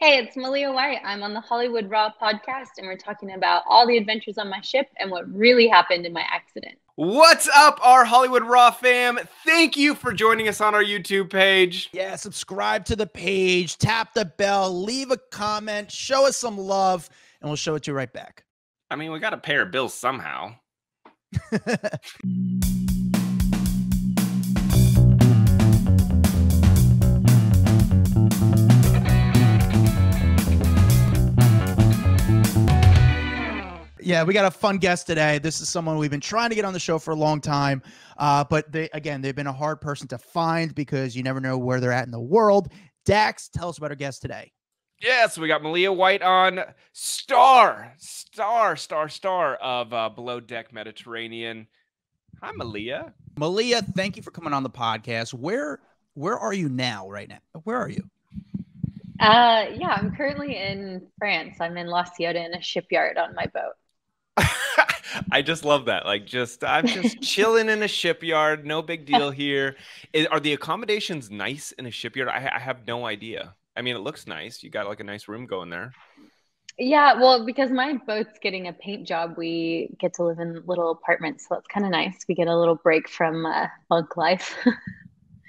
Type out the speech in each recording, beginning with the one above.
Hey, it's Malia White. I'm on the Hollywood Raw podcast, and we're talking about all the adventures on my ship and what really happened in my accident. What's up, our Hollywood Raw fam? Thank you for joining us on our YouTube page. Yeah, subscribe to the page, tap the bell, leave a comment, show us some love, and we'll show it to you right back. I mean, we got to pay our bills somehow. Yeah, we got a fun guest today. This is someone we've been trying to get on the show for a long time, uh, but they again they've been a hard person to find because you never know where they're at in the world. Dax, tell us about our guest today. Yes, we got Malia White on star, star, star, star of uh, Below Deck Mediterranean. Hi, Malia. Malia, thank you for coming on the podcast. Where where are you now? Right now, where are you? Uh, yeah, I'm currently in France. I'm in La Ciotat in a shipyard on my boat. I just love that. Like, just I'm just chilling in a shipyard. No big deal here. Is, are the accommodations nice in a shipyard? I, I have no idea. I mean, it looks nice. You got like a nice room going there. Yeah, well, because my boat's getting a paint job, we get to live in little apartments, so it's kind of nice. We get a little break from uh, bunk life.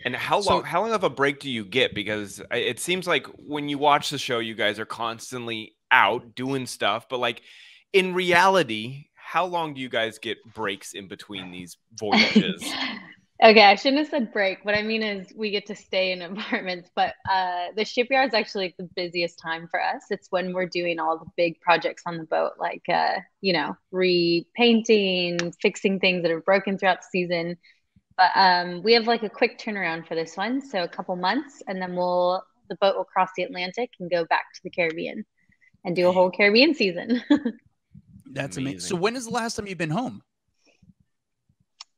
and how long? how long of a break do you get? Because it seems like when you watch the show, you guys are constantly out doing stuff, but like in reality, how long do you guys get breaks in between these voyages? okay, I shouldn't have said break. What I mean is we get to stay in apartments, but uh, the shipyard's actually like the busiest time for us. It's when we're doing all the big projects on the boat, like uh, you know, repainting, fixing things that are broken throughout the season. But um, we have like a quick turnaround for this one, so a couple months, and then we'll the boat will cross the Atlantic and go back to the Caribbean and do a whole Caribbean season. That's amazing. amazing. So when is the last time you've been home?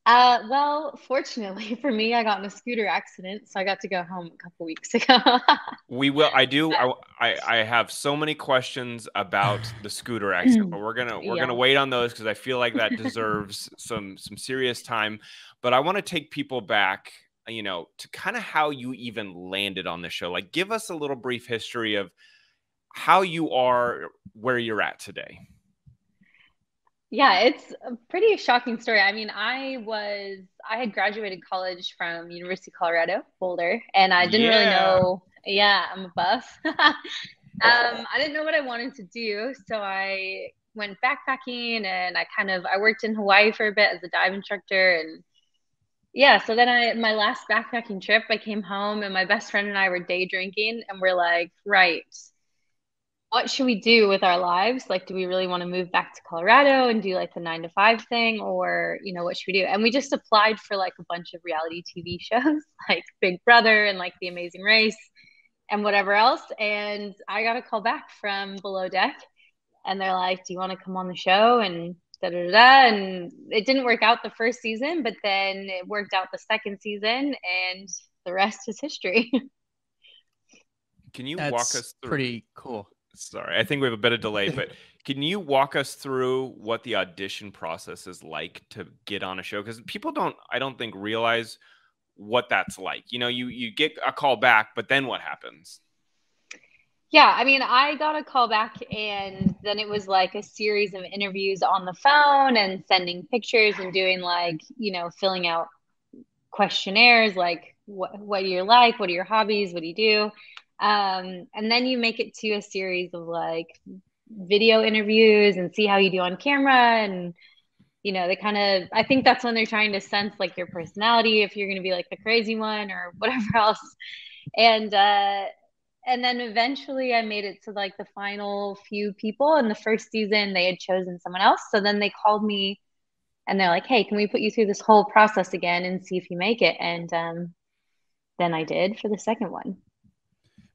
Uh, well, fortunately for me, I got in a scooter accident, so I got to go home a couple weeks ago. we will. I do. I, I, I have so many questions about the scooter accident, but we're gonna we're yeah. gonna wait on those because I feel like that deserves some some serious time. But I want to take people back, you know, to kind of how you even landed on the show. Like, give us a little brief history of how you are where you're at today. Yeah, it's a pretty shocking story. I mean, I was I had graduated college from University of Colorado Boulder, and I didn't yeah. really know. Yeah, I'm a buff. um, I didn't know what I wanted to do, so I went backpacking, and I kind of I worked in Hawaii for a bit as a dive instructor, and yeah. So then I my last backpacking trip, I came home, and my best friend and I were day drinking, and we're like, right what should we do with our lives? Like, do we really want to move back to Colorado and do like the nine to five thing, or you know, what should we do? And we just applied for like a bunch of reality TV shows, like Big Brother and like The Amazing Race and whatever else. And I got a call back from Below Deck, and they're like, "Do you want to come on the show?" And da da da. And it didn't work out the first season, but then it worked out the second season, and the rest is history. Can you That's walk us through? Pretty cool Sorry, I think we have a bit of delay, but can you walk us through what the audition process is like to get on a show? Because people don't, I don't think, realize what that's like. You know, you you get a call back, but then what happens? Yeah, I mean, I got a call back, and then it was like a series of interviews on the phone and sending pictures and doing like, you know, filling out questionnaires like what what you're like, what are your hobbies, what do you do? Um, and then you make it to a series of like video interviews and see how you do on camera. And, you know, they kind of, I think that's when they're trying to sense like your personality, if you're going to be like the crazy one or whatever else. And, uh, and then eventually I made it to like the final few people. In the first season, they had chosen someone else. So then they called me and they're like, hey, can we put you through this whole process again and see if you make it? And um, then I did for the second one.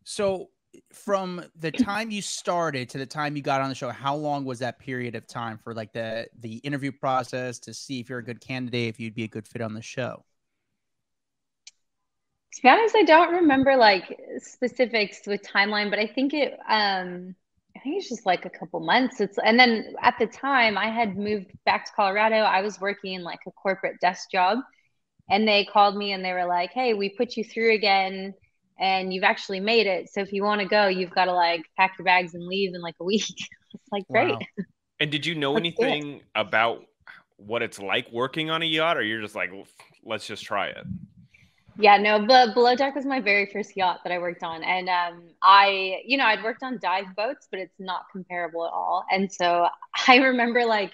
So from the time you started to the time you got on the show, how long was that period of time for like the the interview process to see if you're a good candidate, if you'd be a good fit on the show? To be honest, I don't remember like specifics with timeline, but I think it um I think it's just like a couple months. It's and then at the time I had moved back to Colorado. I was working in like a corporate desk job and they called me and they were like, Hey, we put you through again and you've actually made it. So if you want to go, you've got to like pack your bags and leave in like a week. it's like great. Wow. And did you know anything about what it's like working on a yacht, or you're just like, let's just try it? Yeah, no, but Below Deck was my very first yacht that I worked on. And um, I, you know, I'd worked on dive boats, but it's not comparable at all. And so I remember like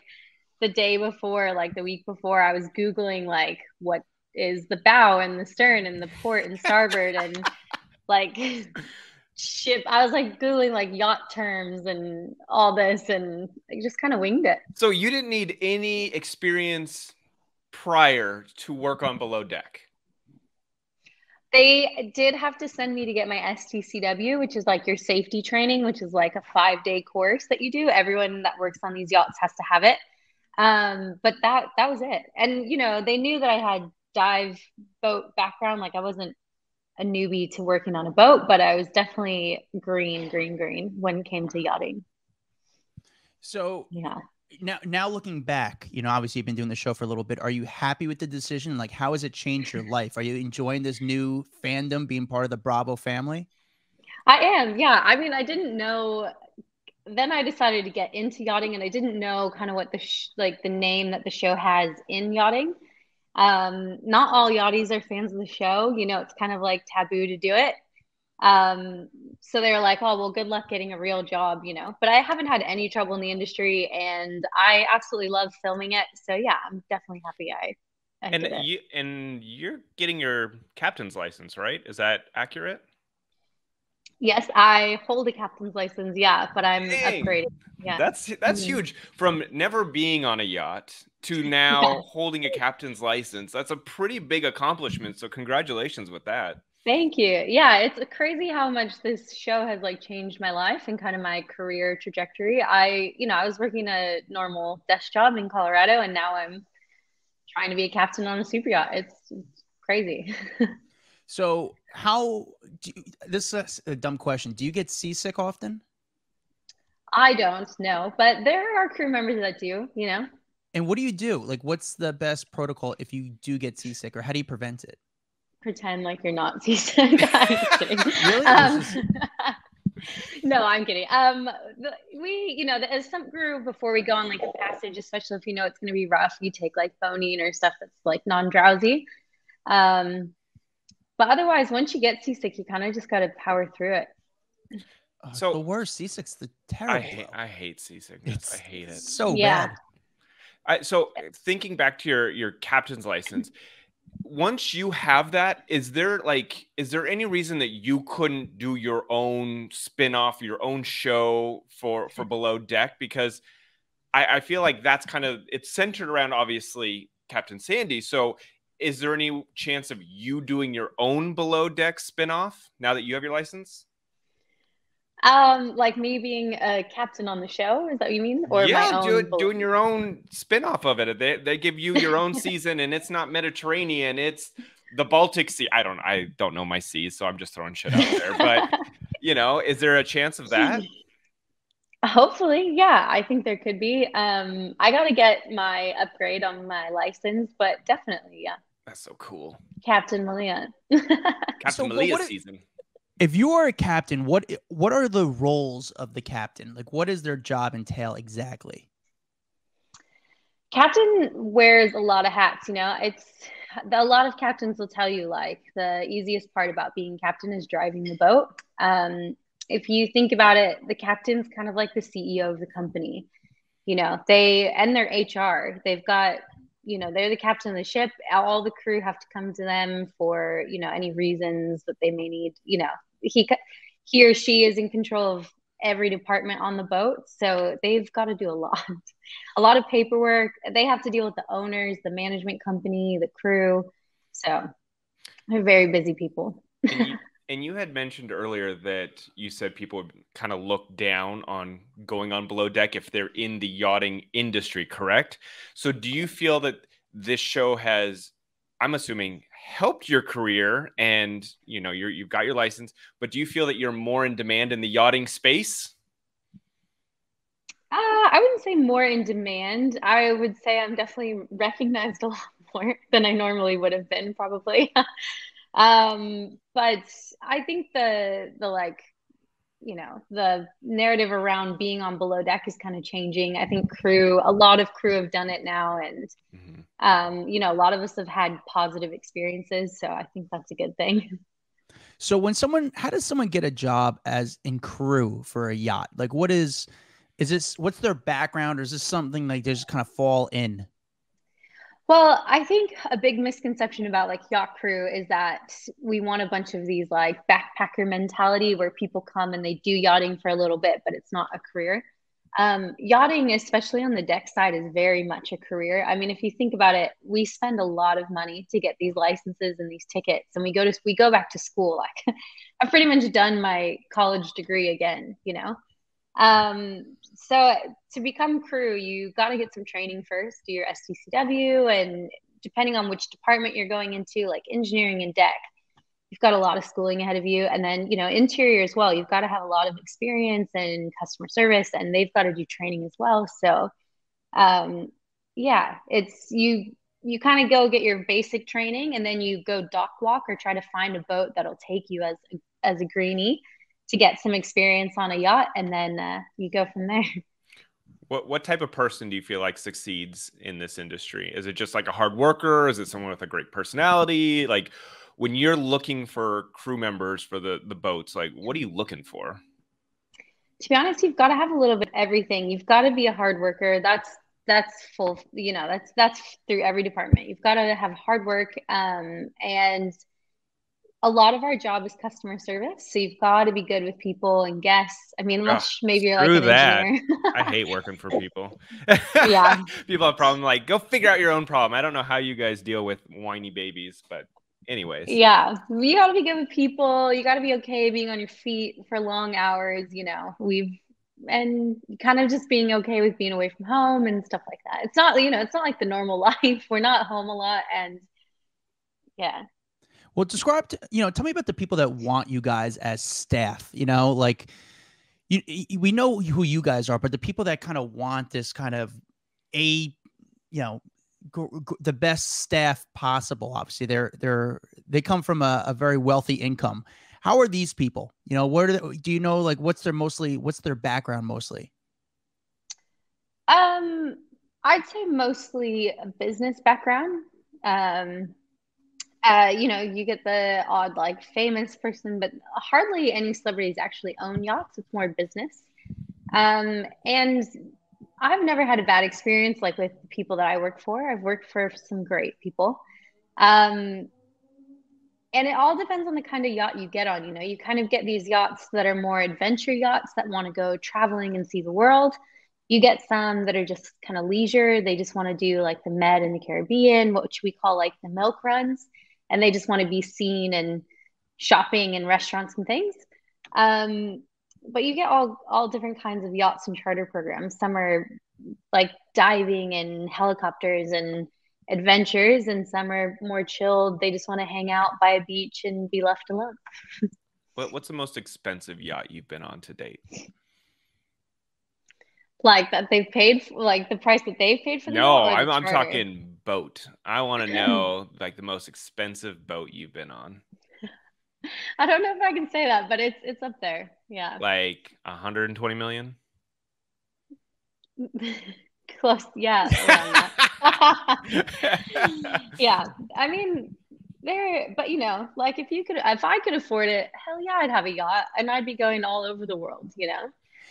the day before, like the week before, I was Googling like what is the bow and the stern and the port and starboard and like ship. I was like Googling like yacht terms and all this and I just kind of winged it. So you didn't need any experience prior to work on Below Deck? They did have to send me to get my STCW, which is like your safety training, which is like a five day course that you do. Everyone that works on these yachts has to have it. Um, but that that was it. And you know, they knew that I had dive boat background. Like I wasn't a newbie to working on a boat, but I was definitely green, green, green when it came to yachting. So yeah. Now, now looking back, you know, obviously you've been doing the show for a little bit. Are you happy with the decision? Like, how has it changed your life? Are you enjoying this new fandom, being part of the Bravo family? I am. Yeah. I mean, I didn't know. Then I decided to get into yachting, and I didn't know kind of what the sh- like the name that the show has in yachting. Um, not all yachties are fans of the show. You know, it's kind of like taboo to do it. Um, so they're like, oh, well, good luck getting a real job, you know. But I haven't had any trouble in the industry and I absolutely love filming it. So yeah, I'm definitely happy I, I and you and you're getting your captain's license, right? Is that accurate? Yes, I hold a captain's license, yeah, but I'm Dang. upgrading. Yeah. That's that's mm-hmm. huge. From never being on a yacht to now yeah. holding a captain's license. That's a pretty big accomplishment. So congratulations with that. Thank you. Yeah, it's crazy how much this show has like changed my life and kind of my career trajectory. I, you know, I was working a normal desk job in Colorado and now I'm trying to be a captain on a super yacht. It's, it's crazy. so, how you, this is a dumb question. Do you get seasick often? I don't know, but there are crew members that do, you know. And what do you do? Like, what's the best protocol if you do get seasick, or how do you prevent it? Pretend like you're not seasick. I'm really? Um, no, I'm kidding. Um, we, you know, as some crew before we go on like a passage, especially if you know it's going to be rough, you take like Bonine or stuff that's like non-drowsy. Um, but otherwise, once you get seasick, you kind of just got to power through it. Oh, so the worst seasick's the terrible. I hate, I hate seasickness. It's I hate it. So yeah. bad. I, so thinking back to your your captain's license, once you have that, is there like is there any reason that you couldn't do your own spin-off, your own show for for below deck? Because I, I feel like that's kind of it's centered around obviously Captain Sandy. So is there any chance of you doing your own below deck spin-off now that you have your license? Um, like me being a captain on the show, is that what you mean? Or yeah, do, doing your own spin-off of it. They they give you your own season and it's not Mediterranean, it's the Baltic Sea. I don't I don't know my seas, so I'm just throwing shit out there. But you know, is there a chance of that? Hopefully, yeah, I think there could be. Um, I gotta get my upgrade on my license, but definitely, yeah. That's so cool. Captain Malia. Captain so, Malia season if you are a captain, what what are the roles of the captain? Like, what does their job entail exactly? Captain wears a lot of hats. You know, it's a lot of captains will tell you like the easiest part about being captain is driving the boat. Um, if you think about it, the captain's kind of like the CEO of the company. You know, they and their HR. They've got you know they're the captain of the ship. All the crew have to come to them for you know any reasons that they may need you know he he or she is in control of every department on the boat. So they've got to do a lot a lot of paperwork. They have to deal with the owners the management company the crew. So they're very busy people. You, and you had mentioned earlier that you said people would kind of look down on going on below deck if they're in the yachting industry correct? So do you feel that this show has i'm assuming helped your career and you know you're, you've got your license but do you feel that you're more in demand in the yachting space? Uh, i wouldn't say more in demand. I would say i'm definitely recognized a lot more than i normally would have been probably um, but I think the the like you know the narrative around being on below deck is kind of changing. I think crew a lot of crew have done it now and mm-hmm. um, you know a lot of us have had positive experiences so i think that's a good thing. So when someone how does someone get a job as in crew for a yacht? Like what is is this what's their background or is this something like they just kind of fall in well, I think a big misconception about like yacht crew is that we want a bunch of these like backpacker mentality where people come and they do yachting for a little bit, but it's not a career. Um, yachting, especially on the deck side, is very much a career. I mean, if you think about it, we spend a lot of money to get these licenses and these tickets, and we go to we go back to school. Like, I've pretty much done my college degree again, you know. Um, so to become crew, you got to get some training first, do your STCW, and depending on which department you're going into, like engineering and deck, you've got a lot of schooling ahead of you. And then, you know, interior as well, you've got to have a lot of experience in customer service, and they've got to do training as well. So, um, yeah, it's you. You kind of go get your basic training, and then you go dock walk or try to find a boat that'll take you as as a greenie to get some experience on a yacht, and then uh, you go from there. What what type of person do you feel like succeeds in this industry? Is it just like a hard worker? Is it someone with a great personality? Like when you're looking for crew members for the the boats, like what are you looking for? To be honest, you've got to have a little bit of everything. You've got to be a hard worker. That's that's full. You know, that's that's through every department. You've got to have hard work, um, and a lot of our job is customer service. So you've got to be good with people and guests. I mean, unless oh, maybe you're like an that. engineer. I hate working for people. yeah. people have problems like go figure out your own problem. I don't know how you guys deal with whiny babies, but anyways. Yeah. You got to be good with people. You got to be okay being on your feet for long hours, you know. We've and kind of just being okay with being away from home and stuff like that. It's not, you know, it's not like the normal life. We're not home a lot and yeah well, describe, to, you know, tell me about the people that want you guys as staff. You know, like you, we know who you guys are, but the people that kind of want this kind of a, you know, the best staff possible. Obviously, they're they're they come from a, a very wealthy income. How are these people? You know, what they, do you know? Like, what's their mostly? What's their background mostly? Um, I'd say mostly a business background. Um, uh, you know, you get the odd like famous person, but hardly any celebrities actually own yachts. It's more business. Um, and I've never had a bad experience like with the people that I work for. I've worked for some great people. Um, and it all depends on the kind of yacht you get on. You know, you kind of get these yachts that are more adventure yachts that want to go traveling and see the world. You get some that are just kind of leisure. They just want to do like the Med and the Caribbean, which we call like the milk runs and they just want to be seen and shopping and restaurants and things. Um, but you get all all different kinds of yachts and charter programs. Some are like diving and helicopters and adventures, and some are more chilled. They just want to hang out by a beach and be left alone. what, what's the most expensive yacht you've been on to date? Like that they've paid, like the price that they've paid for. The no, I'm, I'm talking boat. I want to know like the most expensive boat you've been on. I don't know if I can say that, but it's it's up there. Yeah. Like 120 million? Close. Yeah. yeah. I mean, there, but you know, like if you could, if I could afford it, hell yeah, I'd have a yacht and I'd be going all over the world, you know?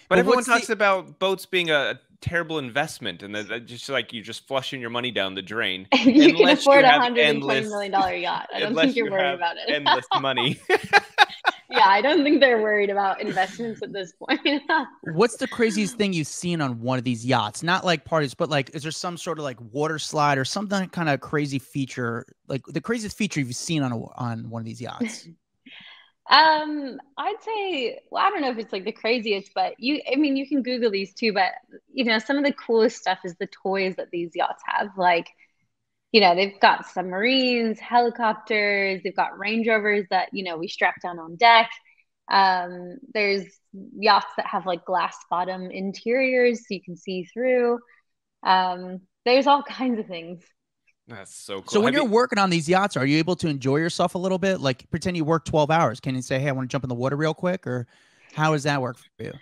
But well, everyone talks the... about boats being a terrible investment and that, just like you're just flushing your money down the drain. you can afford a hundred and twenty million dollar yacht. I don't think you're you worried about it. endless money. yeah, I don't think they're worried about investments at this point. What's the craziest thing you've seen on one of these yachts? Not like parties, but like, is there some sort of like water slide or something kind of crazy feature? Like the craziest feature you've seen on a, on one of these yachts? Um, I'd say, well, I don't know if it's like the craziest, but you, I mean, you can Google these too, but you know, some of the coolest stuff is the toys that these yachts have. Like, you know, they've got submarines, helicopters, they've got Range Rovers that, you know, we strap down on deck. Um, there's yachts that have like glass bottom interiors so you can see through. Um, there's all kinds of things. That's so cool. So when Have you're you... working on these yachts, are you able to enjoy yourself a little bit? Like pretend you work 12 hours. Can you say, "Hey, I want to jump in the water real quick," or how does that work for you?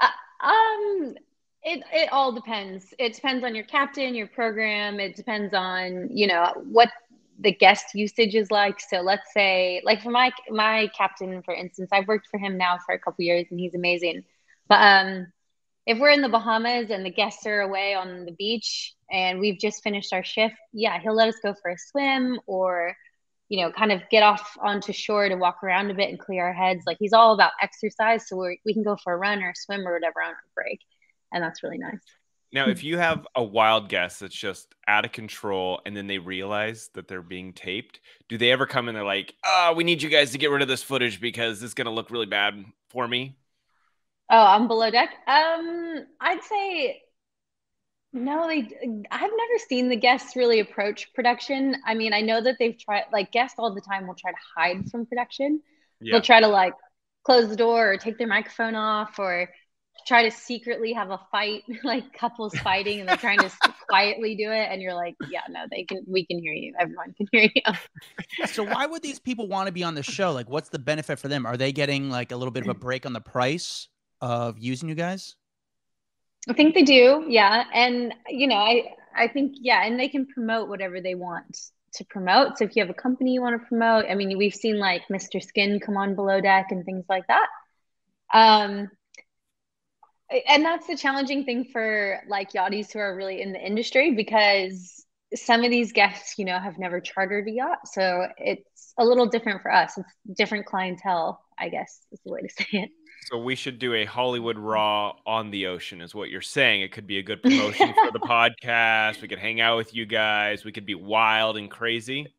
Uh, um, it it all depends. It depends on your captain, your program. It depends on you know what the guest usage is like. So let's say, like for my my captain, for instance, I've worked for him now for a couple years, and he's amazing. But um, if we're in the Bahamas and the guests are away on the beach and we've just finished our shift, yeah, he'll let us go for a swim or, you know, kind of get off onto shore to walk around a bit and clear our heads. Like he's all about exercise. So we we can go for a run or a swim or whatever on our break. And that's really nice. Now, if you have a wild guest that's just out of control and then they realize that they're being taped, do they ever come in? They're like, oh, we need you guys to get rid of this footage because it's going to look really bad for me? Oh, I'm below deck. Um, I'd say no. They, uh, I've never seen the guests really approach production. I mean, I know that they've tried. Like guests all the time will try to hide from production. Yeah. They'll try to like close the door or take their microphone off or try to secretly have a fight, like couples fighting, and they're trying to quietly do it. And you're like, yeah, no, they can. We can hear you. Everyone can hear you. so why would these people want to be on the show? Like, what's the benefit for them? Are they getting like a little bit of a break on the price? of using you guys? I think they do. Yeah. And, you know, I, I think, yeah, and they can promote whatever they want to promote. So if you have a company you want to promote, I mean, we've seen like Mr. Skin come on below deck and things like that. Um, and that's the challenging thing for like yachties who are really in the industry because some of these guests, you know, have never chartered a yacht. So it's a little different for us. It's different clientele, I guess is the way to say it. So we should do a Hollywood Raw on the ocean, is what you're saying. It could be a good promotion for the podcast. We could hang out with you guys. We could be wild and crazy.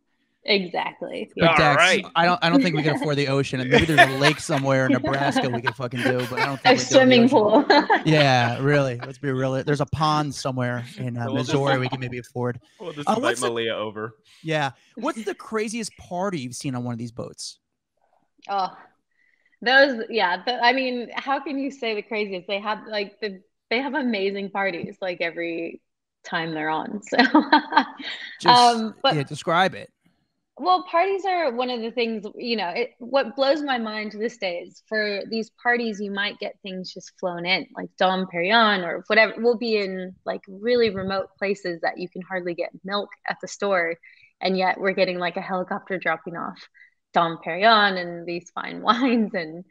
Exactly. All Dax, right. I don't. I don't think we can afford the ocean. And maybe there's a lake somewhere in Nebraska we could fucking do, but I don't think a swimming pool. yeah, really. Let's be real. There's a pond somewhere in uh, Missouri we can maybe afford. We'll just uh, invite Malia over. Yeah. What's the craziest party you've seen on one of these boats? Oh, those, yeah. The, I mean, how can you say the craziest? They have like the they have amazing parties like every time they're on. So, Just, um, but yeah, describe it. Well, parties are one of the things, you know, it, what blows my mind to this day is for these parties, you might get things just flown in, like Dom Perignon or whatever. We'll be in like really remote places that you can hardly get milk at the store. And yet we're getting like a helicopter dropping off Dom Perignon and these fine wines and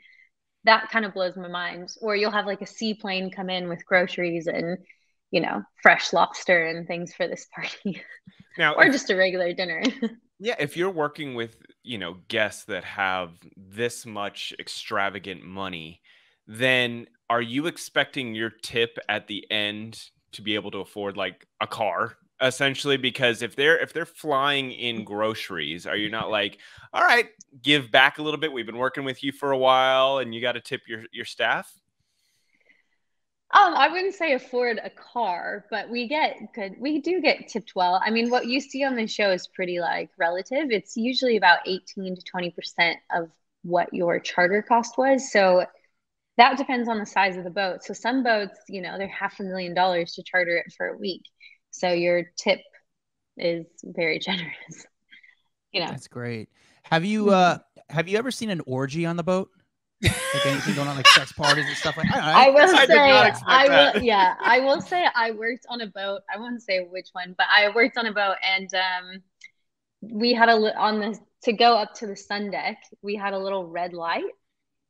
that kind of blows my mind. Or you'll have like a seaplane come in with groceries and you know fresh lobster and things for this party. Now, or if, just a regular dinner. yeah, if you're working with you know guests that have this much extravagant money, then are you expecting your tip at the end to be able to afford like a car essentially because if they're if they're flying in groceries are you not like all right give back a little bit we've been working with you for a while and you got to tip your your staff um, I wouldn't say afford a car, but we get good. We do get tipped well. I mean, what you see on the show is pretty like relative. It's usually about 18 to 20% of what your charter cost was. So that depends on the size of the boat. So some boats, you know, they're half a million dollars to charter it for a week. So your tip is very generous. you know. That's great. Have you uh have you ever seen an orgy on the boat? like anything going on like sex parties and stuff like that. I, I will I say I will yeah, I will say I worked on a boat. I won't say which one, but I worked on a boat and um we had a on the to go up to the sun deck, we had a little red light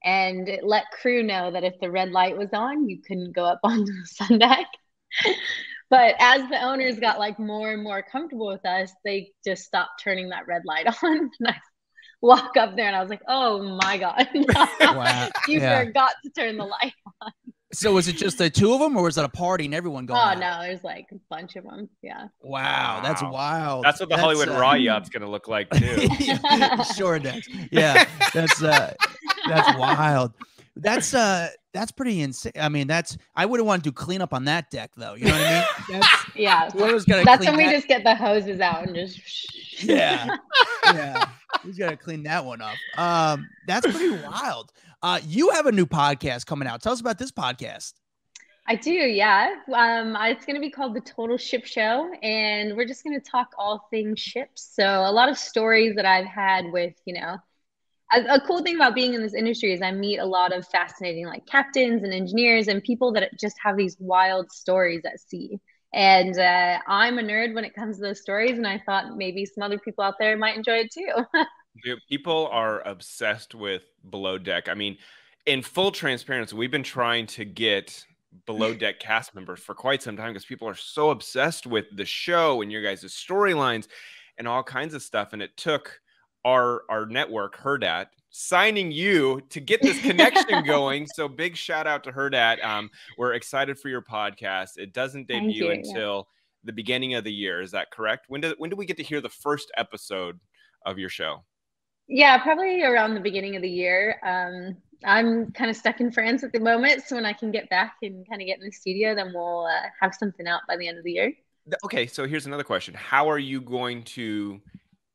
and it let crew know that if the red light was on, you couldn't go up onto the sun deck. But as the owners got like more and more comfortable with us, they just stopped turning that red light on. and I walk up there and I was like, oh my God. wow. you yeah. forgot to turn the light on. So was it just the two of them, or was it a party and everyone going? Oh out? no, there's like a bunch of them. Yeah. Wow, that's wild. That's what the that's, Hollywood uh, Raw yacht's gonna look like too. sure does. Yeah, that's uh, that's wild. That's uh that's pretty insane. I mean, that's I wouldn't want to do cleanup on that deck though. You know what I mean? That's, yeah. Whoever's gonna That's when we that. just get the hoses out and just Yeah. yeah. Who's gotta clean that one up? Um, that's pretty wild. Uh, you have a new podcast coming out. Tell us about this podcast. I do, yeah. Um, it's going to be called the Total Ship Show, and we're just going to talk all things ships. So a lot of stories that I've had with, you know, a, a, cool thing about being in this industry is I meet a lot of fascinating like captains and engineers and people that just have these wild stories at sea. And uh, I'm a nerd when it comes to those stories, and I thought maybe some other people out there might enjoy it too. Dude, people are obsessed with Below Deck. I mean, in full transparency, we've been trying to get below deck cast members for quite some time because people are so obsessed with the show and your guys' storylines and all kinds of stuff. And it took our our network, Hurrdat, signing you to get this connection going. So big shout out to Hurrdat. Um, we're excited for your podcast. It doesn't debut you, until yeah. the beginning of the year. Is that correct? When do when do we get to hear the first episode of your show? Yeah, probably around the beginning of the year. Um, I'm kind of stuck in France at the moment, so when I can get back and kind of get in the studio, then we'll uh, have something out by the end of the year. Okay, so here's another question: How are you going to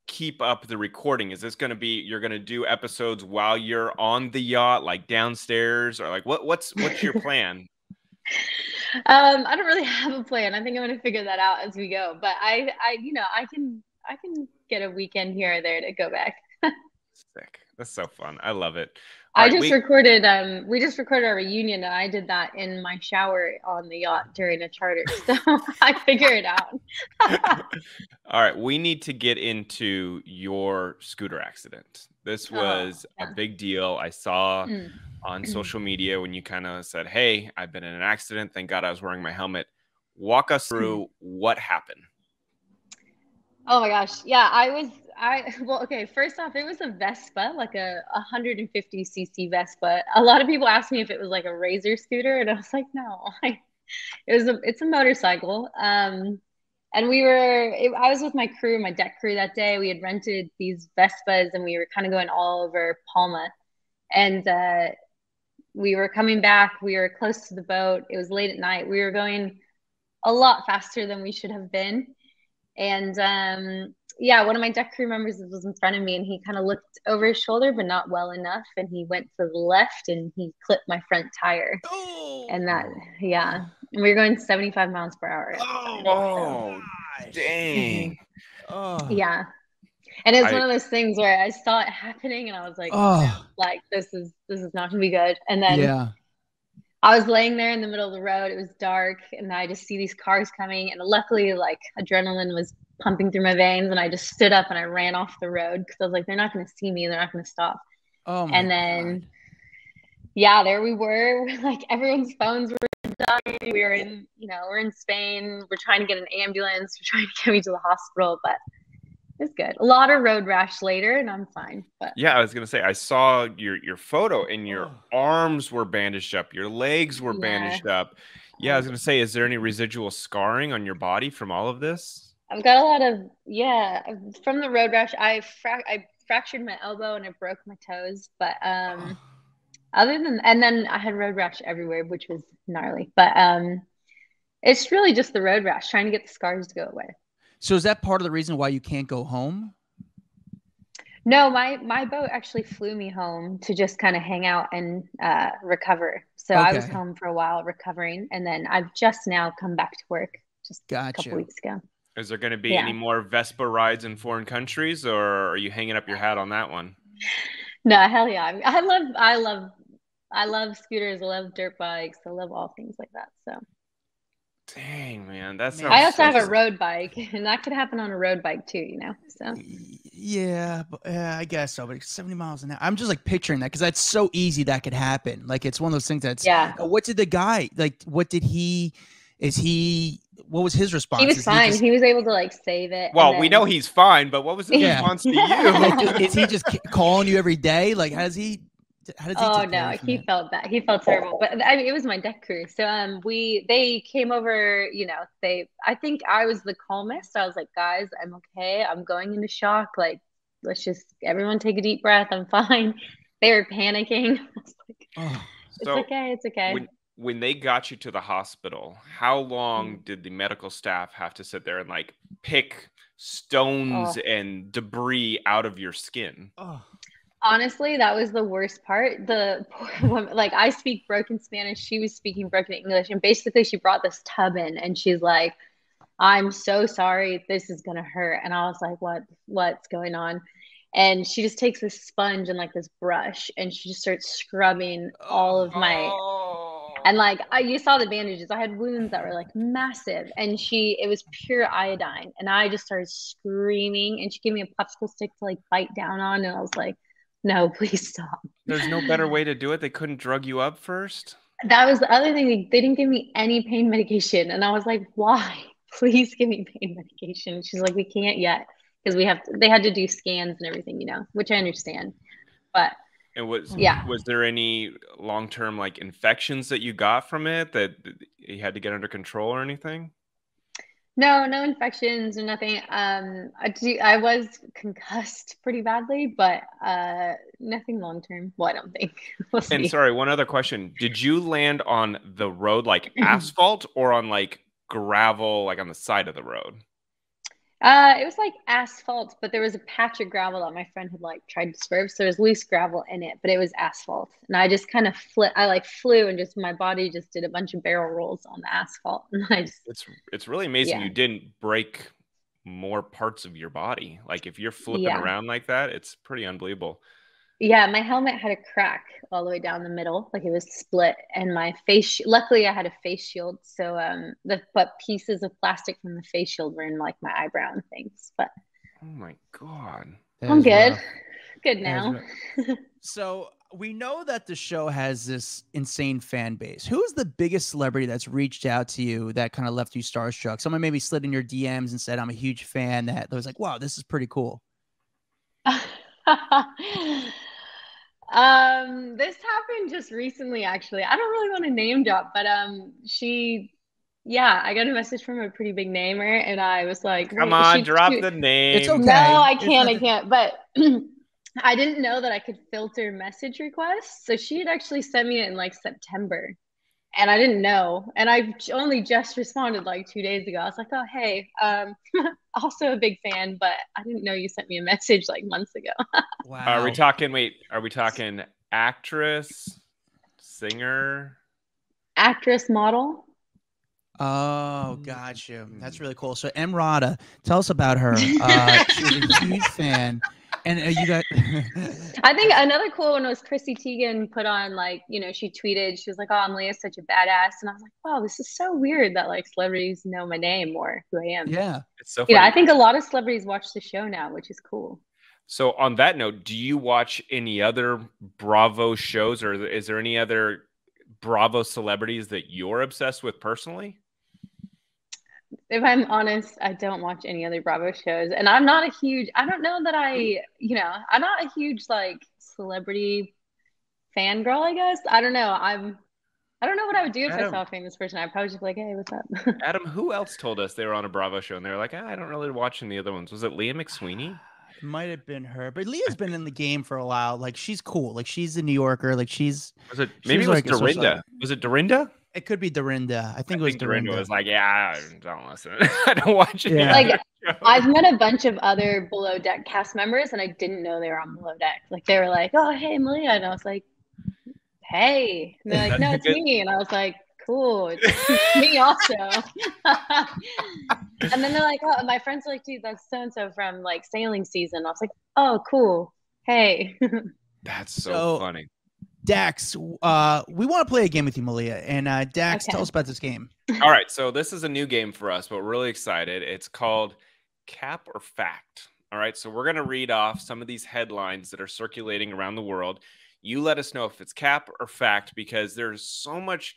keep up the recording? Is this going to be you're going to do episodes while you're on the yacht, like downstairs, or like what? What's what's your plan? um, I don't really have a plan. I think I'm going to figure that out as we go. But I, I, you know, I can I can get a weekend here or there to go back. Sick. That's so fun. I love it. I just we... recorded um we just recorded our reunion and I did that in my shower on the yacht during a charter. So I figured it out. All right, we need to get into your scooter accident. This oh, was oh, yeah. a big deal. I saw mm. on mm. social media when you kind of said, "Hey, I've been in an accident. Thank God I was wearing my helmet." Walk us through mm. what happened. Oh my gosh. Yeah, I was I well, okay. First off, it was a Vespa, like a 150 cc Vespa. A lot of people asked me if it was like a razor scooter, and I was like, no, it was a it's a motorcycle. Um, and we were it, I was with my crew, my deck crew that day. We had rented these Vespas, and we were kind of going all over Palma, and uh, we were coming back. We were close to the boat. It was late at night. We were going a lot faster than we should have been, and um, yeah, one of my deck crew members was in front of me and he kind of looked over his shoulder, but not well enough. And he went to the left and he clipped my front tire. Oh. And that, yeah. And we were going 75 miles per hour. Oh, oh dang. oh. Yeah. And it's I, one of those things where I saw it happening and I was like, oh, like this is this is not gonna be good. And then yeah. I was laying there in the middle of the road. It was dark, and I just see these cars coming. And luckily, like adrenaline was pumping through my veins and I just stood up and I ran off the road because I was like, they're not going to see me. They're not going to stop. Oh and then, God. yeah, there we were. Like everyone's phones were dying. We were in, you know, we're in Spain. We're trying to get an ambulance. We're trying to get me to the hospital, but it's good. A lot of road rash later, and I'm fine. But yeah, I was gonna say I saw your your photo, and your oh. arms were bandaged up, your legs were yeah. bandaged up. Yeah, I was gonna say, is there any residual scarring on your body from all of this? I've got a lot of yeah from the road rash. I fra- I fractured my elbow and I broke my toes, but um, other than and then I had road rash everywhere, which was gnarly. But um, it's really just the road rash, trying to get the scars to go away. So is that part of the reason why you can't go home? No, my my boat actually flew me home to just kind of hang out and uh, recover. So okay. I was home for a while recovering, and then I've just now come back to work just gotcha. a couple weeks ago. Is there going to be yeah. any more Vespa rides in foreign countries, or are you hanging up your hat on that one? No, hell yeah! I love, I love, I love scooters. I love dirt bikes. I love all things like that. So. Dang man, that's. I also have a road bike, and that could happen on a road bike too. You know, so. Yeah, but, I guess so. But seventy miles an hour. I'm just like picturing that because that's so easy that could happen. Like it's one of those things that's. Yeah. Uh, what did the guy like? What did he? Is he? What was his response? He was is fine. He, just, he, was able to like save it. Well, then... we know he's fine, but what was his yeah. response to you? is he just calling you every day? Like, has he? How does he? Oh no, he that? felt that He felt terrible. But I mean, it was my deck crew. So um, we they came over. You know, they. I think I was the calmest. I was like, guys, I'm okay. I'm going into shock. Like, let's just everyone take a deep breath. I'm fine. They were panicking. I was like, oh. it's so okay. It's okay. When, when they got you to the hospital, how long mm. did the medical staff have to sit there and like pick stones oh. and debris out of your skin? Oh. Honestly, that was the worst part. The poor woman, like I speak broken Spanish, she was speaking broken English, and basically she brought this tub in, and she's like, "I'm so sorry, this is gonna hurt," and I was like, "What? What's going on?" And she just takes this sponge and like this brush, and she just starts scrubbing all of my. Oh and like I, you saw the bandages i had wounds that were like massive and she it was pure iodine and i just started screaming and she gave me a popsicle stick to like bite down on and i was like no please stop. There's no better way to do it. They couldn't drug you up first? That was the other thing. They didn't give me any pain medication. And i was like why? Please give me pain medication. She's like we can't yet because we have to, they had to do scans and everything you know which i understand. But and was yeah. was there any long term like infections that you got from it that you had to get under control or anything? No, no infections or nothing. Um, I, do, I was concussed pretty badly, but uh, nothing long term. Well, I don't think. We'll and sorry, one other question: Did you land on the road like asphalt or on like gravel, like on the side of the road? Uh, it was like asphalt, but there was a patch of gravel that my friend had like tried to swerve. So there was loose gravel in it, but it was asphalt. And I just kind of flit. I like flew and just my body just did a bunch of barrel rolls on the asphalt. And I just, it's it's really amazing yeah. you didn't break more parts of your body. Like if you're flipping yeah. around like that, it's pretty unbelievable. Yeah, my helmet had a crack all the way down the middle, like it was split, and my face. Luckily, I had a face shield, so um, the but pieces of plastic from the face shield were in like my eyebrow and things. But oh my god, I'm good, rough. good now. so we know that the show has this insane fan base. Who is the biggest celebrity that's reached out to you that kind of left you starstruck? Someone maybe slid in your DMs and said, "I'm a huge fan." That was like, "Wow, this is pretty cool." um, this happened just recently, actually. I don't really want to name drop, but um, she, yeah, I got a message from a pretty big namer, and I was like, "Come on, drop she, the name." It's okay. No, I can't. I can't. But I didn't know that I could filter message requests, so she had actually sent me it in like September and I didn't know. And I only just responded like two days ago. I was like, oh, hey, um, also a big fan, but I didn't know you sent me a message like months ago. wow. Are we talking, wait, are we talking actress, singer? Actress, model? Oh, got you. That's really cool. So, Emrata, tell us about her. Uh, she's a huge fan and uh, you got i think another cool one was chrissy teigen put on like you know she tweeted she was like oh is such a badass. And i was like wow this is so weird that like celebrities know my name or who i am. Yeah. It's so funny. yeah i think a lot of celebrities watch the show now which is cool. So on that note do you watch any other bravo shows or is there any other bravo celebrities that you're obsessed with personally if I'm honest, I don't watch any other Bravo shows. And I'm not a huge, I don't know that I, you know, I'm not a huge like celebrity fangirl, I guess. I don't know. I'm, I don't know what I would do if Adam, I saw a famous person. I'd probably just be like, hey, what's up? Adam, who else told us they were on a Bravo show and they were like, ah, I don't really watch any other ones? Was it Leah McSweeney? Might have been her, but Leah's been in the game for a while. Like she's cool. Like she's a New Yorker. Like she's. Was it maybe it was like Dorinda? Was it Dorinda? It could be Dorinda. I think I it was think Dorinda. Dorinda. was like, yeah, I don't listen. I don't watch it. Yeah. Like I've met a bunch of other Below Deck cast members, and I didn't know they were on Below Deck. Like they were like, "Oh, hey, Malia," and I was like, "Hey," and they're like, "No, it's me," and I was like, "Cool, it's me also." and then they're like, "Oh," my friends are like, "Dude, that's so and so from like sailing season." I was like, "Oh, cool. Hey." That's so, so funny. Dax, uh, we want to play a game with you, Malia. And uh, Dax, okay. tell us about this game. All right. So, this is a new game for us, but we're really excited. It's called Cap or Fact. All right. So, we're going to read off some of these headlines that are circulating around the world. You let us know if it's cap or fact because there's so much.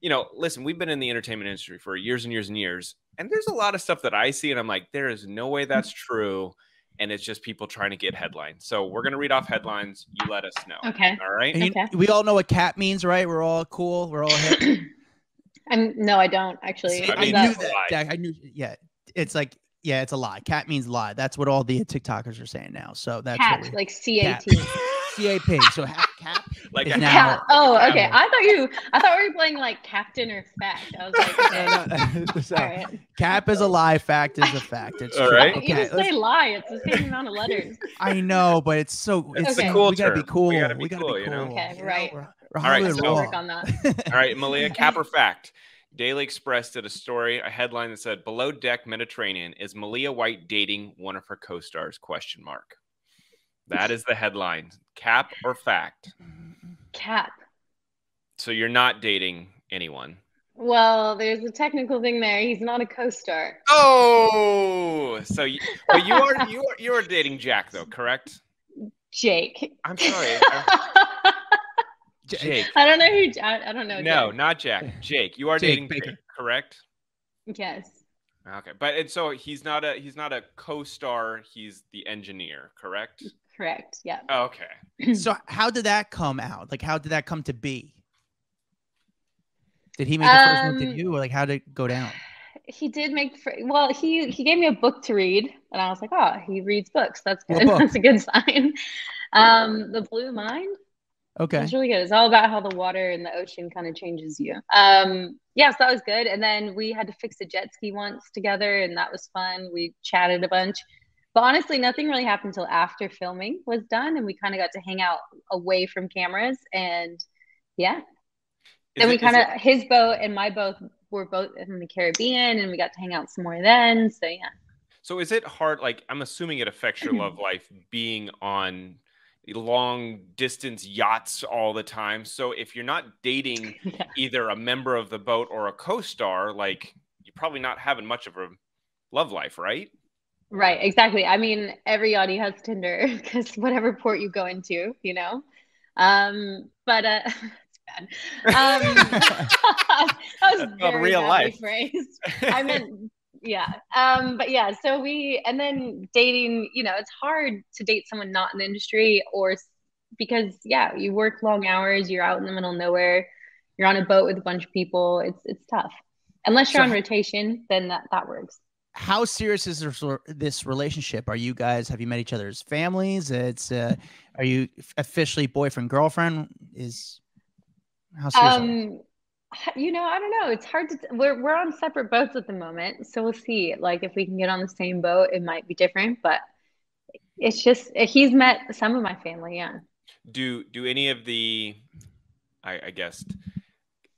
You know, listen, we've been in the entertainment industry for years and years and years. And there's a lot of stuff that I see, and I'm like, there is no way that's true and it's just people trying to get mm-hmm. headlines. So we're gonna read off headlines. You let us know. Okay. All right. You, okay. We all know what cat means, right? We're all cool. We're all hip. I'm no, I don't actually. See, I, mean, knew that. Jack, I knew. Yeah, it's like yeah, it's a lie. Cat means lie. That's what all the TikTokers are saying now. So that's cat, like C A T. CAP. So cap like is a now- Cap. Oh, Cap. okay. I thought you. I thought we were playing like captain or fact. I was like, okay. No, no, so, all right. cap is a lie. Fact is a fact. It's All true. right. You Okay, just say let's- lie. It's the same amount of letters. I know, but it's so. It's It's a cool We gotta be cool. We gotta be cool, you know? Okay, you right. We're, we're all right. So, work on that. all right, Malia, cap or fact? Daily Express did a story, a headline that said "Below Deck Mediterranean is Malia White dating one of her co-stars?" Question mark. That is the headline. Cap or fact? Cap. So you're not dating anyone. Well, there's a technical thing there. He's not a co-star. Oh, so you, but you are you are you are dating Jack though, correct? Jake. I'm sorry, I Jake. I don't know who. I, I don't know. No, Jake. not Jack. Jake. You are Jake dating Baker. Jake, correct? Yes. Okay, but and so he's not a he's not a co-star. He's the engineer, correct? Correct. Yeah. Oh, okay. So how did that come out? Like, how did that come to be? Did he make the first move to Um, you, or like how did it go down? He did make. Fr- well, he he gave me a book to read, and I was like, oh, he reads books. That's good. book? That's a good sign. Um, the Blue Mind. Okay. It's really good. It's all about how the water in the ocean kind of changes you. Um, yeah, so that was good. And then we had to fix a jet ski once together, and that was fun. We chatted a bunch. But honestly, nothing really happened until after filming was done, and we kind of got to hang out away from cameras. And yeah, Is then we kind of it- his boat and my boat were both in the Caribbean, and we got to hang out some more then. So yeah, So is it hard? Like I'm assuming it affects your love life being on long distance yachts all the time. So if you're not dating yeah. either a member of the boat or a co-star, like you're probably not having much of a love life, right? Right, exactly. I mean, every Audi has Tinder because whatever port you go into, you know. Um, but uh, bad. Um, that was That's very real life. phrased. I meant, yeah. Um, but yeah, so we and then dating. You know, it's hard to date someone not in the industry or because yeah, you work long hours. You're out in the middle of nowhere. You're on a boat with a bunch of people. It's it's tough. Unless you're So on rotation, then that that works. How serious is this, this relationship? Are you guys have you met each other's families? It's uh, are you officially boyfriend girlfriend? Is how serious? Um, you know, I don't know. It's hard to. T- we're we're on separate boats at the moment, so we'll see. Like if we can get on the same boat, it might be different. But it's just eh, he's met some of my family. Yeah. Do do any of the, I, I guess,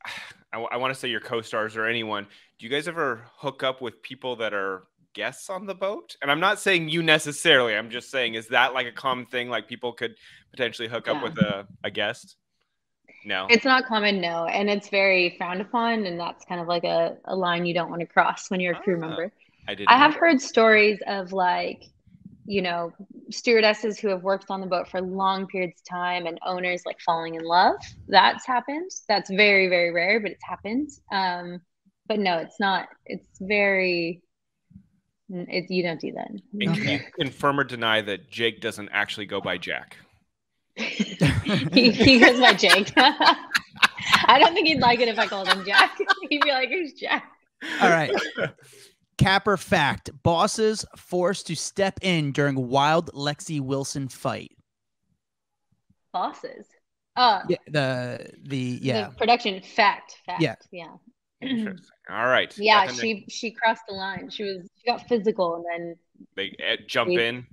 I, I want to say your co-stars or anyone. Do you guys ever hook up with people that are guests on the boat? And I'm not saying you necessarily. I'm just saying, is that like a common thing? Like people could potentially hook up with a, a guest? No. It's not common, no, and it's very frowned upon, and that's kind of like a, a line you don't want to cross when you're a crew Ah, member. I didn't. I have know. heard stories of like, you know, stewardesses who have worked on the boat for long periods of time and owners like falling in love. That's happened. That's very, very rare, but it's happened. Um, but no, it's not. It's very. It's you don't do that. And can Okay. you confirm or deny that Jake doesn't actually go by Jack? He, he goes by Jake. I don't think he'd like it if I called him Jack. He'd be like, "Who's Jack?" All right. Cap or fact: Bosses forced to step in during wild Lexi Wilson fight. Bosses. Uh, Yeah, the the yeah. the production fact. Fact. Yeah. Yeah. Interesting. All right. Yeah, Nothing to- she she crossed the line. She was she got physical and then they eh, jump we- in.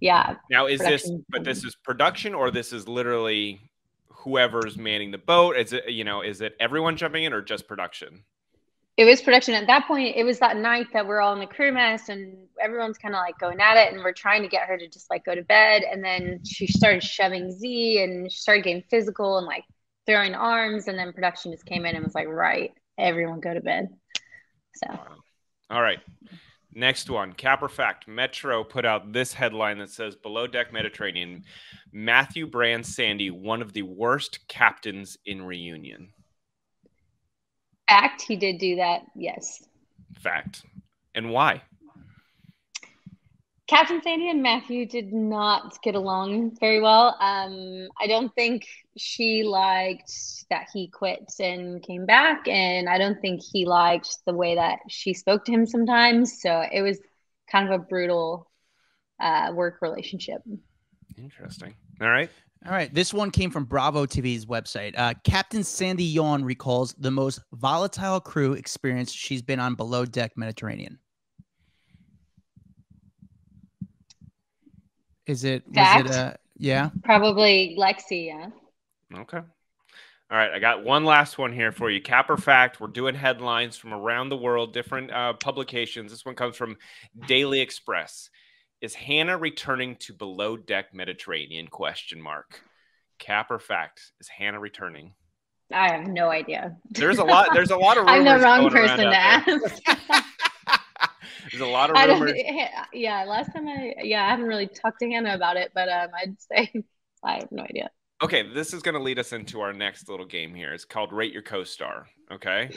Yeah, Now, is this? But this is production, or this is literally whoever's manning the boat? Is it? You know, is it everyone jumping in, or just production? it was production at that point. It was that night that we're all in the crew mess and everyone's kind of like going at it and we're trying to get her to just like go to bed and then she started shoving Zee and she started getting physical and like throwing arms and then production just came in and was like, right, everyone go to bed. So. All right. Next one, Cap or Fact. Metro put out this headline that says Below Deck Mediterranean, Matthew Brand Sandy, one of the worst captains in reunion. fact, he did do that. Yes. Fact. And why? Captain Sandy and Matthew did not get along very well. Um, I don't think she liked that he quit and came back, and I don't think he liked the way that she spoke to him sometimes. So it was kind of a brutal uh, work relationship. Interesting. All right. All right. This one came from Bravo TV's website. Uh, Captain Sandy Yawn recalls the most volatile crew experience she's been on below deck Mediterranean. Is it, was it, uh, yeah? Probably Lexi, yeah. Okay. All right, I got one last one here for you. Cap or fact? We're doing headlines from around the world, different uh, publications. This one comes from Daily Express. Is Hannah returning to below deck Mediterranean? Question mark. Cap or fact? Is Hannah returning? I have no idea. There's a lot. There's a lot of. I'm the wrong person to ask. there's a lot of rumors. Yeah, last time I yeah I haven't really talked to Hannah about it, but um I'd say I have no idea. Okay, this is going to lead us into our next little game here. It's called Rate Your Co-Star. Okay.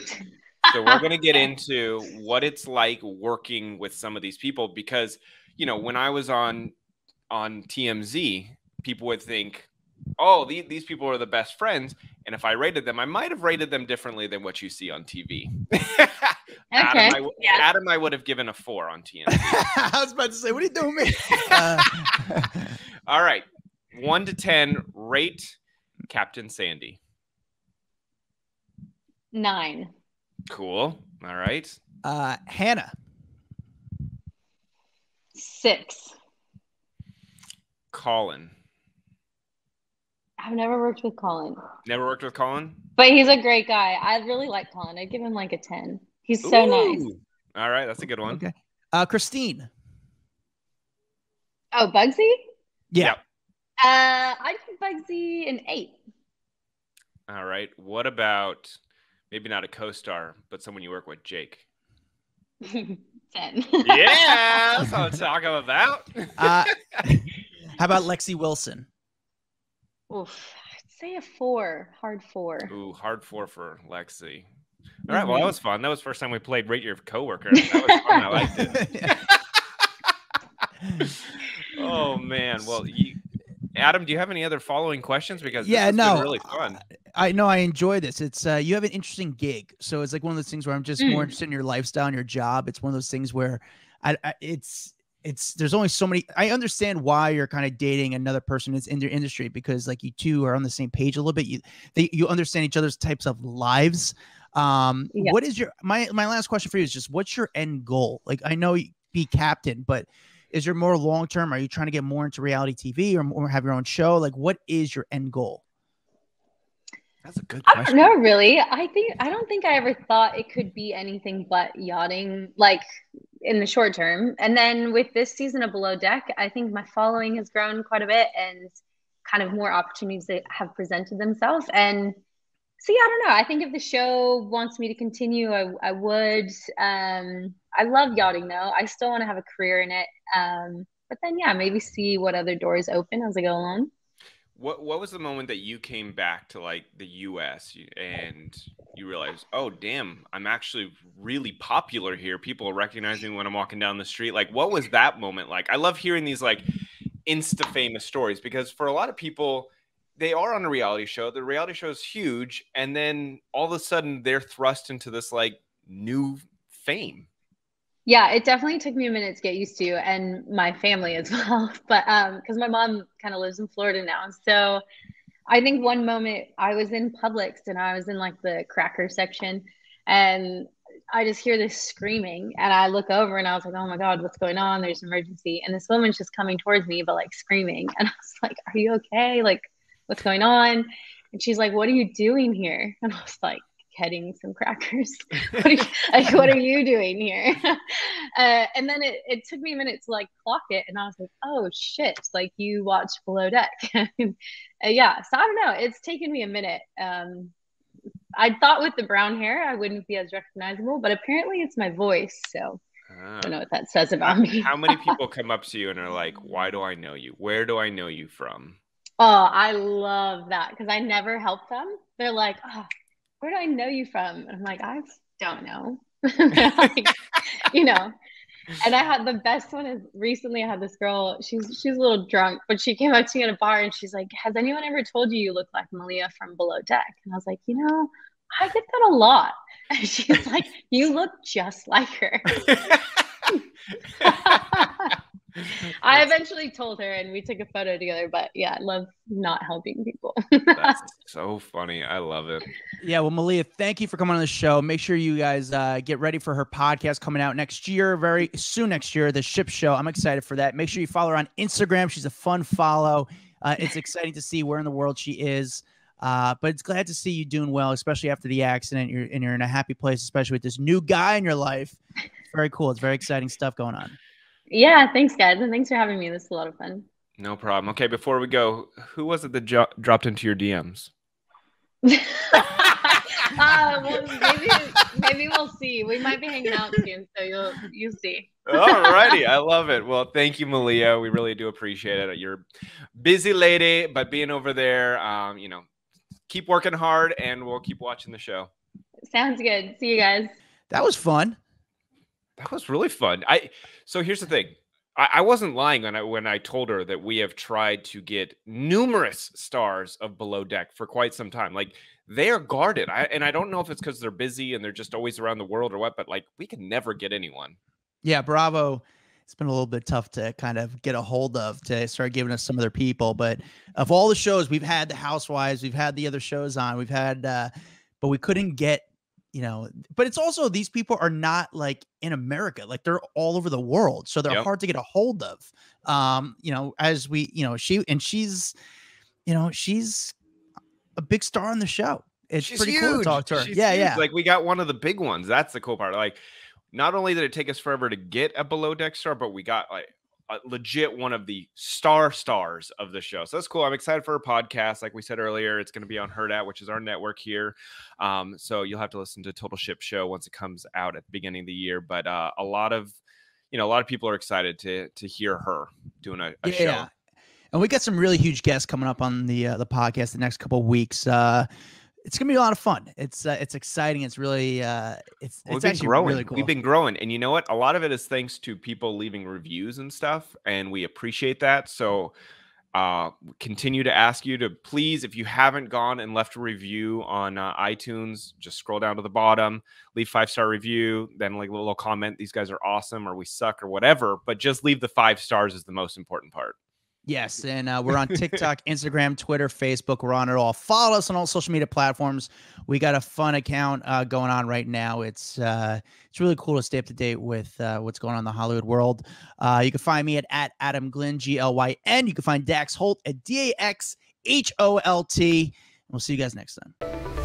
So we're going to get into what it's like working with some of these people because, you know, when I was on on TMZ, people would think, "Oh, the, these people are the best friends," and if I rated them, I might have rated them differently than what you see on TV. okay. Adam, I, yeah. Adam, I would have given a four on TMZ. I was about to say, "What are you doing, me?" Uh, All right, one to 10, rate Captain Sandy. Nine. Cool. All right. Uh, Hannah. Six. Colin. I've never worked with Colin. Never worked with Colin? But he's a great guy. I really like Colin. I'd give him like a 10. He's so Ooh. nice. All right. That's a good one. Okay. Uh, Christine. Oh, Bugsy? Yeah. Yep. Uh, I'd give Bugsy an eight. All right. What about maybe not a co-star, but someone you work with, Jake? Ten. yeah, that's what I'm talking about. uh, how about Lexi Wilson? Oof, I'd say a four, hard four. Ooh, hard four for Lexi. All right, well, that mm-hmm. was fun. That was the first time we played Rate Your Coworker. That was fun. I liked it. oh man, well, you, Adam, do you have any other following questions? Because yeah, no, really fun. I know I enjoy this. It's uh, you have an interesting gig, so it's like one of those things where I'm just mm. more interested in your lifestyle and your job. It's one of those things where I, I it's it's there's only so many. I understand why you're kind of dating another person that's in your industry because like you two are on the same page a little bit. You they you understand each other's types of lives. Um, yeah. what is your my my last question for you is just what's your end goal? Like I know you be captain, but is there more long term? Are you trying to get more into reality TV or more have your own show? Like, what is your end goal? That's a good question. No, really. I think I don't think I ever thought it could be anything but yachting, like in the short term. And then with this season of Below Deck, I think my following has grown quite a bit, and kind of more opportunities that have presented themselves. And see, I don't know. I think if the show wants me to continue, I, I would. Um, I love yachting though. I still want to have a career in it. Um, but then, yeah, maybe see what other doors open as I go along. What What was the moment that you came back to like the U.S. and you realized, oh damn, I'm actually really popular here. People are recognizing me when I'm walking down the street. Like, what was that moment like? I love hearing these like insta famous stories because for a lot of people they are on a reality show. The reality show is huge, and then all of a sudden they're thrust into this like new fame. Yeah, it definitely took me a minute to get used to, and my family as well. But um, because my mom kind of lives in Florida now, so I think one moment I was in Publix and I was in like the cracker section, and I just hear this screaming, and I look over and I was like, "Oh my god, what's going on? There's an emergency!" And this woman's just coming towards me, but like screaming, and I was like, "Are you okay? Like, what's going on? And she's like, what are you doing here? And I was like, getting some crackers. what, are you, like, what are you doing here? uh, and then it, it took me a minute to like clock it. And I was like, oh shit, like you watch Below Deck. uh, yeah. So I don't know. It's taken me a minute. Um, I thought with the brown hair, I wouldn't be as recognizable, but apparently it's my voice. So I don't know what that says about me. How many people come up to you and are like, why do I know you? Where do I know you from? Oh, I love that because I never help them. They're like, oh, where do I know you from? And I'm like, I don't know. like, you know. And I had the best one is recently I had this girl, she's she's a little drunk, but she came up to me in a bar and she's like, Has anyone ever told you you look like Malia from Below Deck? And I was like, you know, I get that a lot. And she's like, You look just like her. I eventually told her and we took a photo together, but yeah, I love not helping people. That's so funny. I love it. Yeah. Well, Malia, thank you for coming on the show. Make sure you guys uh, get ready for her podcast coming out next year, very soon next year, the Ship Show. I'm excited for that. Make sure you follow her on Instagram. She's a fun follow. Uh, it's exciting to see where in the world she is. Uh, but it's glad to see you doing well, especially after the accident. You're and you're in a happy place, especially with this new guy in your life. very cool. It's very exciting stuff going on. Yeah, thanks, guys, and thanks for having me. This is a lot of fun. No problem. Okay, before we go, who was it that jo- dropped into your DMs? uh, well, maybe maybe we'll see. We might be hanging out soon, so you'll you see. All righty, I love it. Well, thank you, Malia. We really do appreciate it. You're busy lady, but being over there, um, you know, keep working hard, and we'll keep watching the show. Sounds good. See you guys. That was fun. That was really fun. I so here's the thing. I, I, wasn't lying when I when I told her that we have tried to get numerous stars of Below Deck for quite some time. Like they are guarded. I, and I don't know if it's because they're busy and they're just always around the world or what, but like we can never get anyone. Yeah, Bravo. It's been a little bit tough to kind of get a hold of to start giving us some other people. But of all the shows we've had, the Housewives, we've had the other shows on, we've had, uh, but we couldn't get you know but it's also these people are not like in america like they're all over the world so they're yep. hard to get a hold of um you know as we you know she and she's you know she's a big star on the show it's she's pretty huge. cool to talk to her she's yeah huge. yeah like we got one of the big ones that's the cool part like not only did it take us forever to get a below deck star but we got like legit one of the star stars of the show. So that's cool. I'm excited for her podcast. Like we said earlier, it's going to be on Hurrdat, which is our network here. Um, so you'll have to listen to Total Ship Show once it comes out at the beginning of the year. But uh, a lot of, you know, a lot of people are excited to to hear her doing a, a yeah, show. Yeah. And we got some really huge guests coming up on the uh, the podcast the next couple weeks. Uh, it's gonna be a lot of fun. It's uh, it's exciting. It's really uh, it's well, it's actually growing. really cool. We've been growing, and you know what? A lot of it is thanks to people leaving reviews and stuff, and we appreciate that. So, uh, continue to ask you to please, if you haven't gone and left a review on uh, iTunes, just scroll down to the bottom, leave five star review, then like a little comment. These guys are awesome, or we suck, or whatever. But just leave the five stars is the most important part. Yes, and uh, we're on TikTok, Instagram, Twitter, Facebook. We're on it all. Follow us on all social media platforms. We got a fun account uh, going on right now. It's uh, it's really cool to stay up to date with uh, what's going on in the Hollywood world. Uh, you can find me at, at Adam Glyn, G L Y N. You can find Dax Holt at D A X H O L T. And we'll see you guys next time.